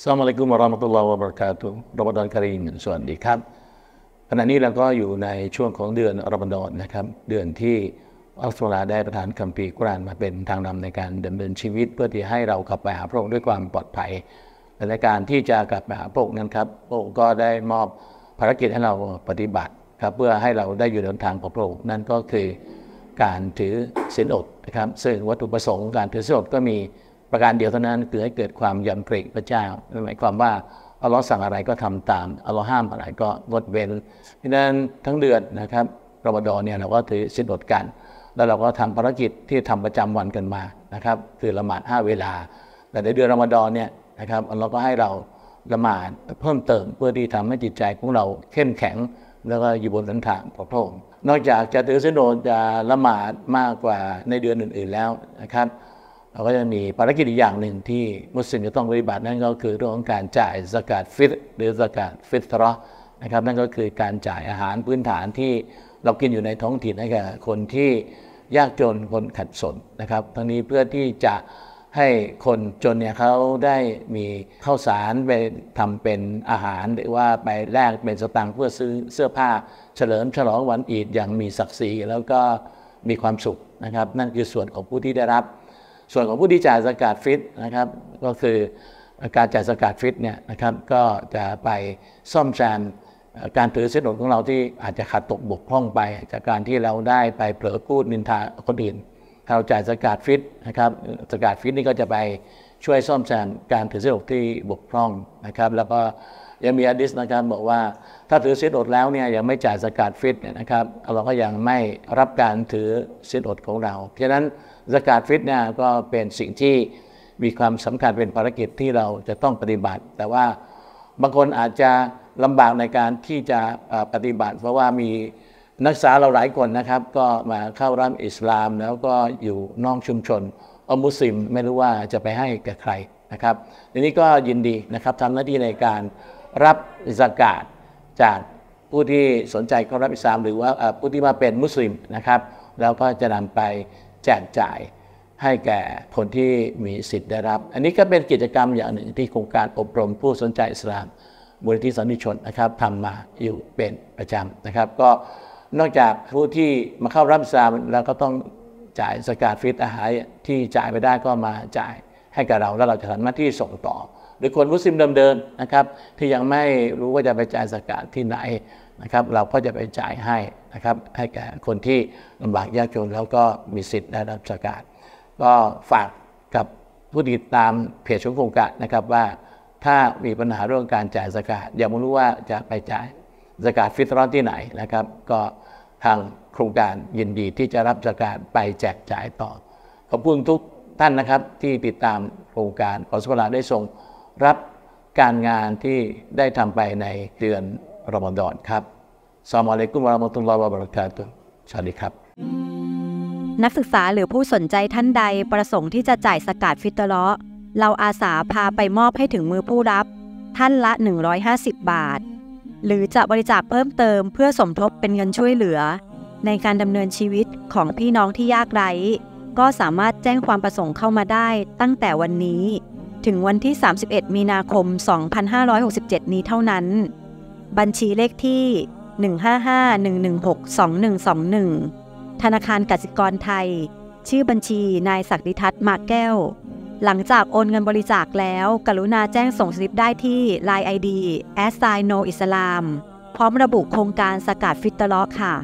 สลามอะลัยกุมวะเรามตุลลอฮ์วะบรากาตุรอมฎอนกะรีมสวัสดีครับขณะนี้เราก็อยู่ในช่วงของเดือนรอมฎอนนะครับ เดือนที่อัลสุบฮานะฮูวะตะอาลาได้ประทานคัมภีร์กุรานมาเป็นทางนำในการดำเนินชีวิต เพื่อที่ให้เรากลับไปหาพระองค์ด้วยความปลอดภัยและในการที่จะกลับไปหาพระองค์นั้นครับพระองค์ก็ได้มอบภารกิจให้เราปฏิบัติครับเพื่อให้เราได้อยู่ในทางของพระองค์นั่นก็คือการถือศีลอดนะครับซึ่งวัตถุประสงค์การถือศีลอดก็มี ประการเดียวเท่านั้นคือให้เกิดความยำเกรงพระเจ้าหมายความว่าอัลลอฮ์สั่งอะไรก็ทำตามอัลลอฮ์ห้ามอะไรก็งดเว้นเพราะฉะนั้นทั้งเดือนนะครับรอมฎอนเนี่ยเราก็ถือศีลอดกัน แล้วเราก็ทำภารกิจที่ทำประจำวันกันมานะครับคือละหมาดห้าเวลา แต่ในเดือนรอมฎอนเนี่ยนะครับอัลลอฮ์ก็ให้เราละหมาดเพิ่มเติมเพื่อที่ทำให้จิตใจของเราเข้มแข็ง แล้วก็อยู่บนสันฐานของพระองค์นอกจากจะถือศีลอดจะละหมาดมากกว่าในเดือนอื่น ๆแล้วนะครับ เราก็จะมีภารกิจอีกอย่างหนึ่งที่มุสลิมจะต้องปฏิบัตินั่นก็คือเรื่องของการจ่ายสกาดฟิตหรือสกาดฟิตรอนะครับนั่นก็คือการจ่ายอาหารพื้นฐานที่เรากินอยู่ในท้องถิ่นให้แก่คนที่ยากจนคนขัดสนนะครับทั้งนี้เพื่อที่จะให้คนจนเนี่ยเขาได้มีข้าวสารไปทำเป็นอาหาร หรือว่าไปแลกเป็นสตางค์เพื่อซื้อเสื้อผ้าเฉลิมฉลองวันอีดอย่างมีศักดิ์ศรีแล้วก็มีความสุขนะครับ นั่นคือส่วนของผู้ที่ได้รับ ส่วนของผู้ที่จ่ายสกาดฟิตนะครับ ก็คือการจ่ายสกาดฟิตเนี่ยนะครับก็จะไปซ่อมแซมการถือเส้นหนของเราที่อาจจะขาดตกบกพร่องไป จากการที่เราได้ไปเผลอพูดนินทาคนอื่นเราจ่ายสกาดฟิตนะครับสกาดฟิตนี่ก็จะไปช่วยซ่อมแซมการถือเส้นหที่บกพร่องนะครับ แล้วก็ ยังมีอะดิษนะครับบอกว่า ถ้าถือศีลอดแล้วเนี่ยยังไม่จ่ายสกาดฟิตเนี่ยนะครับเราก็ยังไม่รับการถือศีลอดของเราเพราะฉะนั้นสกาดฟิตเนี่ยก็เป็นสิ่งที่มีความสำคัญเป็นภารกิจที่เราจะต้องปฏิบัติ แต่ว่าบางคนอาจจะลำบากในการที่จะปฏิบัติ เพราะว่ามีนักศึกษาเราหลายคนนะครับ ก็มาเข้าร่ำอิสลามแล้วก็อยู่นอกชุมชนอมุสลิมไม่รู้ว่าจะไปให้กับใครนะครับทีนี้ก็ยินดีนะครับทำหน้าที่ในการ รับสกาดจากผู้ที่สนใจเข้ารับอิสลาม หรือว่าผู้ที่มาเป็นมุสลิมนะครับ แล้วก็จะนำไปแจกจ่ายให้แก่คนที่มีสิทธิ์ได้รับ อันนี้ก็เป็นกิจกรรมอย่างหนึ่งที่โครงการอบรมผู้สนใจอิสลามมูลนิธิสันติชนนะครับทำมาอยู่เป็นประจำนะครับ ก็นอกจากผู้ที่มาเข้ารับอิสลามแล้วก็ต้องจ่ายสกาดฟิตอาหารที่จ่ายไปได้ก็มาจ่ายให้กับเรา แล้วเราจะทำหน้าที่ส่งต่อ หรือคนมุสลิมเดิมๆนะครับ ที่ยังไม่รู้ว่าจะไปจ่ายสกาดที่ไหนนะครับ เราก็จะไปจ่ายให้นะครับ ให้แก่คนที่ลำบากยากจนแล้วก็มีสิทธิ์ได้รับสกาดก็ฝากกับผู้ติดตามเพจของโครงการนะครับว่าถ้ามีปัญหาเรื่องการจ่ายสกาดยังไม่รู้ว่าจะไปจ่ายสกาดฟิตรอนที่ไหนนะครับ ก็ทางโครงการยินดีที่จะรับสกาดไปแจกจ่ายต่อขอบคุณทุกท่านนะครับที่ติดตามโครงการขอสุภาได้ส่ง รับการงานที่ได้ทำไปในเดือนรอมฎอนครับสามอะลัยกุมวะรามตุลลอฮ์วะบะราะกาตุสวัสดีครับ นักศึกษาหรือผู้สนใจท่านใดประสงค์ที่จะจ่ายสกาดฟิตรอเราอาสาพาไปมอบให้ถึงมือผู้รับ ท่านละ 150 บาท หรือจะบริจาคเพิ่มเติมเพื่อสมทบเป็นเงินช่วยเหลือ ในการดำเนินชีวิตของพี่น้องที่ยากไร้ก็สามารถแจ้งความประสงค์เข้ามาได้ตั้งแต่วันนี้ ถึงวันที่ 31 มีนาคม 2567 นี้เท่านั้น บัญชีเลขที่ 155-116-2121 ธนาคารกสิกรไทย ชื่อบัญชีนายศักดิทัศน์มาแก้ว หลังจากโอนเงินบริจาคแล้ว กรุณาแจ้งส่งสลิปได้ที่ Line ID asinoislam พร้อมระบุโครงการสกัดฟิตตลอค่ะ